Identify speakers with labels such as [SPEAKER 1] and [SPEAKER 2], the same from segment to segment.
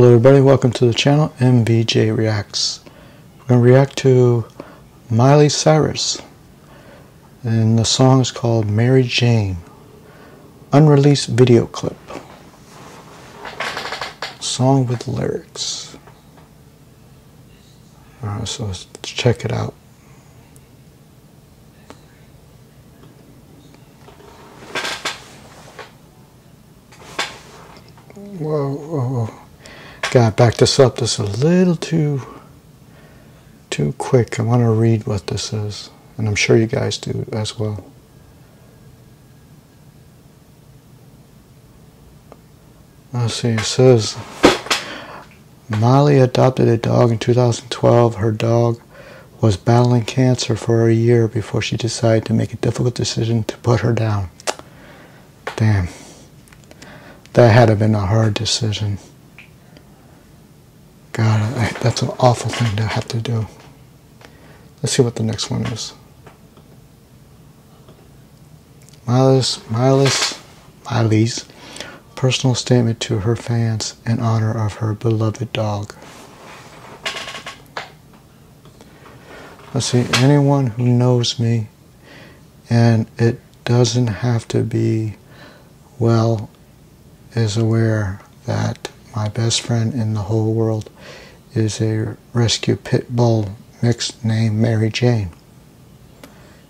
[SPEAKER 1] Hello everybody, welcome to the channel MVJ Reacts. We're going to react to Miley Cyrus and the song is called Mary Jane. Unreleased video clip. Song with lyrics. Alright, so let's check it out. Whoa, whoa, whoa. Gotta back this up. This is a little too too quick. I want to read what this is, and I'm sure you guys do as well. Let's see. It says Molly adopted a dog in 2012. Her dog was battling cancer for a year before she decided to make a difficult decision to put her down. Damn. That had to have been a hard decision. God, I, that's an awful thing to have to do. Let's see what the next one is. Miley's, Miley's, Miley's personal statement to her fans in honor of her beloved dog. Let's see, anyone who knows me, and it doesn't have to be well, is aware that my best friend in the whole world is a rescue pit bull mix named Mary Jane.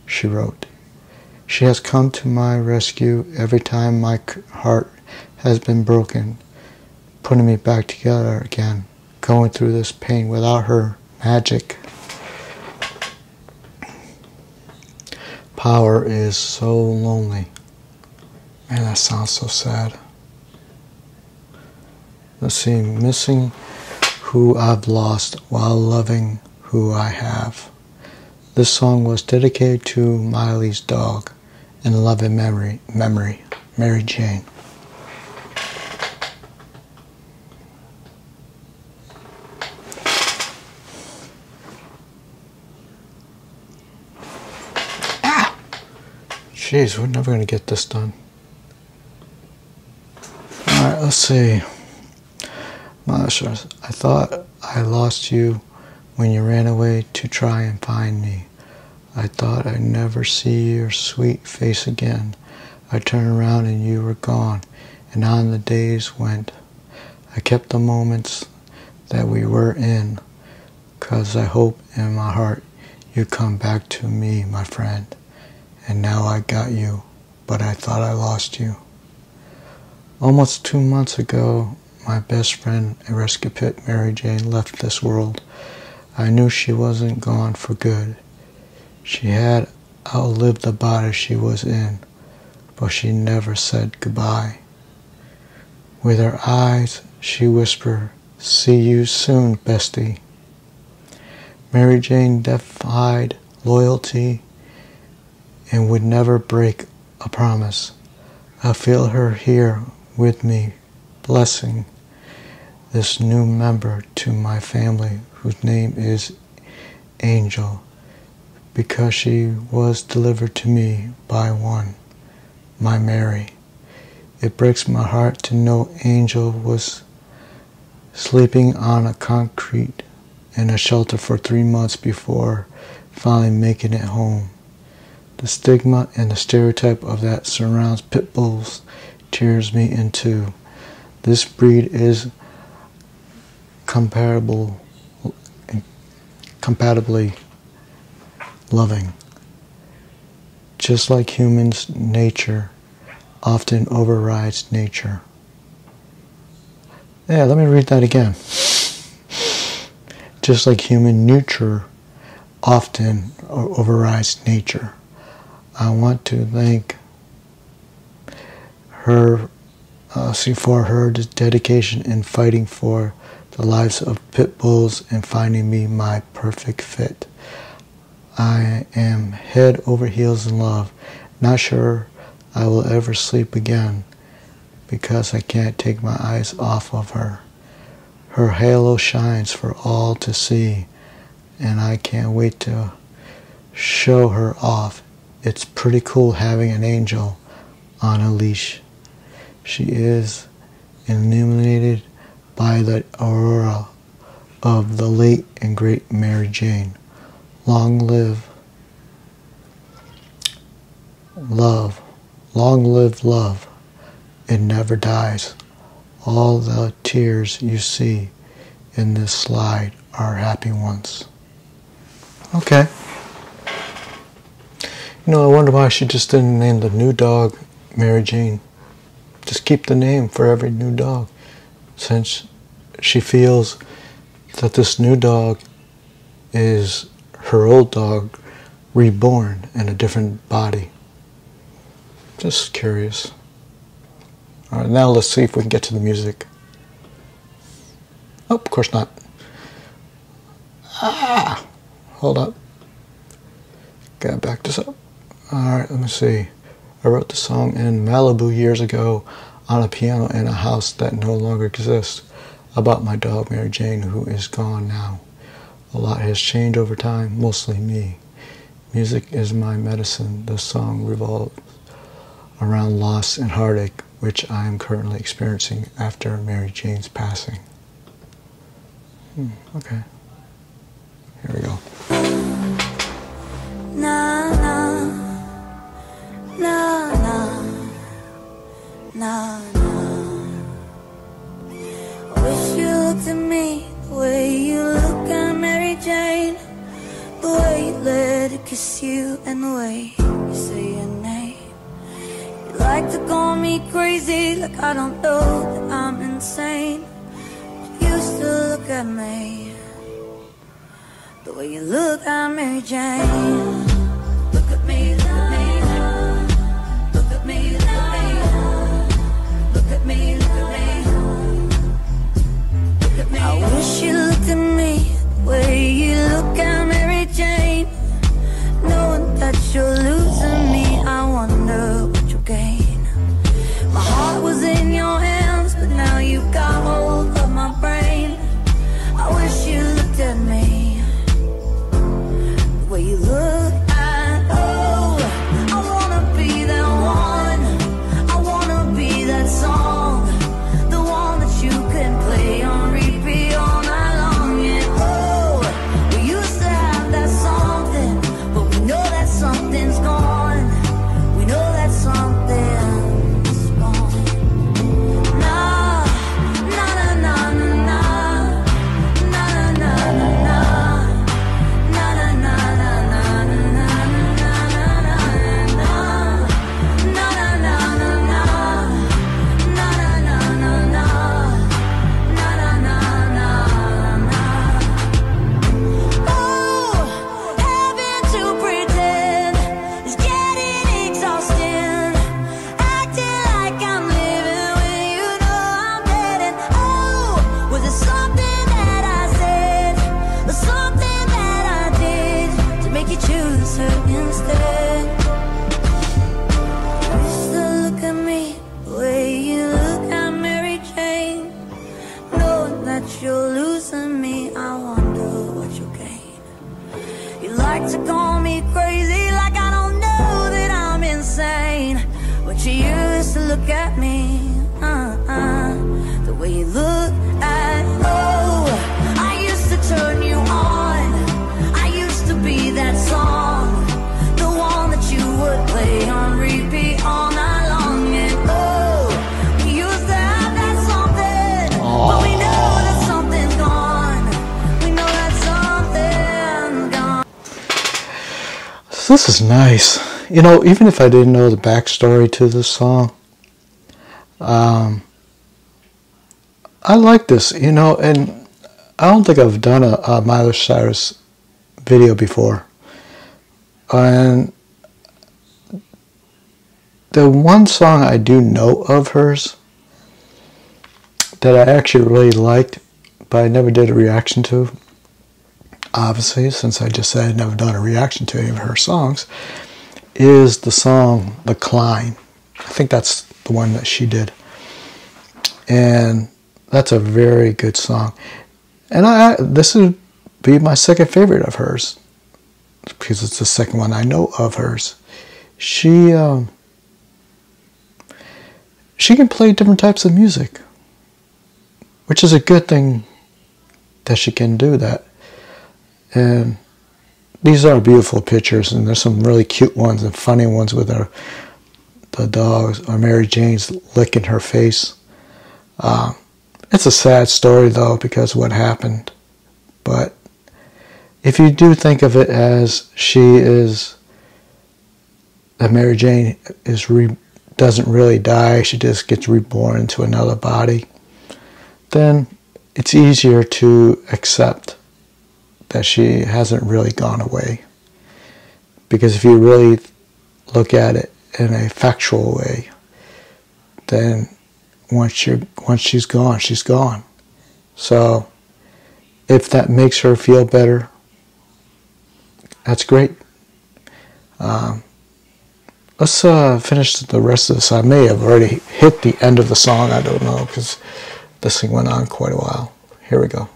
[SPEAKER 1] She wrote, She has come to my rescue every time my heart has been broken, putting me back together again, going through this pain without her magic. Power is so lonely. Man, that sounds so sad. Let's see, missing who I've lost while loving who I have. This song was dedicated to Miley's dog in loving memory, memory, Mary Jane. Ah! Jeez, we're never going to get this done. Alright, let's see. I thought I lost you when you ran away to try and find me. I thought I'd never see your sweet face again. I turned around and you were gone, and on the days went. I kept the moments that we were in, cause I hope in my heart you'd come back to me, my friend. And now I got you, but I thought I lost you. Almost two months ago, my best friend, a rescue pit, Mary Jane, left this world. I knew she wasn't gone for good. She had outlived the body she was in, but she never said goodbye. With her eyes, she whispered, See you soon, bestie. Mary Jane defied loyalty and would never break a promise. I feel her here with me blessing this new member to my family whose name is Angel because she was delivered to me by one, my Mary. It breaks my heart to know Angel was sleeping on a concrete in a shelter for three months before finally making it home. The stigma and the stereotype of that surrounds pit bulls tears me into this breed is comparable, compatibly loving. Just like humans, nature often overrides nature. Yeah, let me read that again. Just like human nature often overrides nature. I want to thank her uh, for her dedication in fighting for the lives of pit bulls and finding me my perfect fit. I am head over heels in love, not sure I will ever sleep again because I can't take my eyes off of her. Her halo shines for all to see, and I can't wait to show her off. It's pretty cool having an angel on a leash. She is illuminated by the aurora of the late and great Mary Jane. Long live love, long live love. It never dies. All the tears you see in this slide are happy ones. Okay. You know, I wonder why she just didn't name the new dog Mary Jane. Just keep the name for every new dog. Since she feels that this new dog is her old dog reborn in a different body. Just curious. All right, now let's see if we can get to the music. Oh, of course not. Ah, hold up. Gotta back this up. All right, let me see. I wrote the song in Malibu years ago on a piano in a house that no longer exists about my dog Mary Jane, who is gone now. A lot has changed over time, mostly me. Music is my medicine. The song revolves around loss and heartache, which I am currently experiencing after Mary Jane's passing. Hmm, okay. Here we go.
[SPEAKER 2] Me crazy, like I don't know that I'm insane. But you still look at me the way you look at Mary Jane.
[SPEAKER 1] This is nice. You know, even if I didn't know the backstory to this song, um, I like this. You know, and I don't think I've done a, a Miley Cyrus video before. And the one song I do know of hers that I actually really liked, but I never did a reaction to, obviously, since I just said I'd never done a reaction to any of her songs, is the song The Climb. I think that's the one that she did. And that's a very good song. And I this would be my second favorite of hers because it's the second one I know of hers. She um, she can play different types of music, which is a good thing that she can do that. And these are beautiful pictures, and there's some really cute ones and funny ones with her, the dogs, or Mary Jane's licking her face. Uh, it's a sad story though because what happened, but if you do think of it as she is that Mary Jane is re, doesn't really die, she just gets reborn into another body, then it's easier to accept that she hasn't really gone away. Because if you really look at it in a factual way, then once you once she's gone, she's gone. So if that makes her feel better, that's great. Um, let's uh, finish the rest of this. I may have already hit the end of the song. I don't know because this thing went on quite a while. Here we go.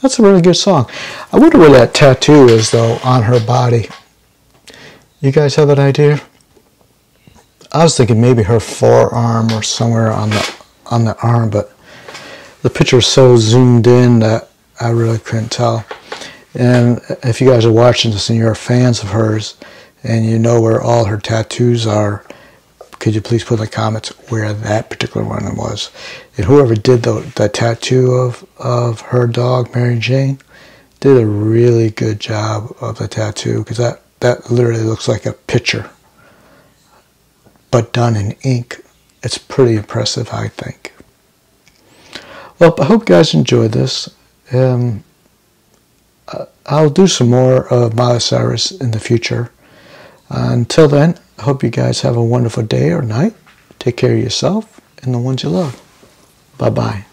[SPEAKER 1] That's a really good song. I wonder where that tattoo is, though, on her body. You guys have an idea? I was thinking maybe her forearm or somewhere on the on the arm, but the picture is so zoomed in that I really couldn't tell. And if you guys are watching this and you're fans of hers and you know where all her tattoos are, could you please put in the comments where that particular one was? And whoever did the, the tattoo of, of her dog, Mary Jane, did a really good job of the tattoo because that, that literally looks like a picture, but done in ink. It's pretty impressive, I think. Well, I hope you guys enjoyed this. Um, I'll do some more of Miley Cyrus in the future. Uh, until then, I hope you guys have a wonderful day or night. Take care of yourself and the ones you love. Bye bye.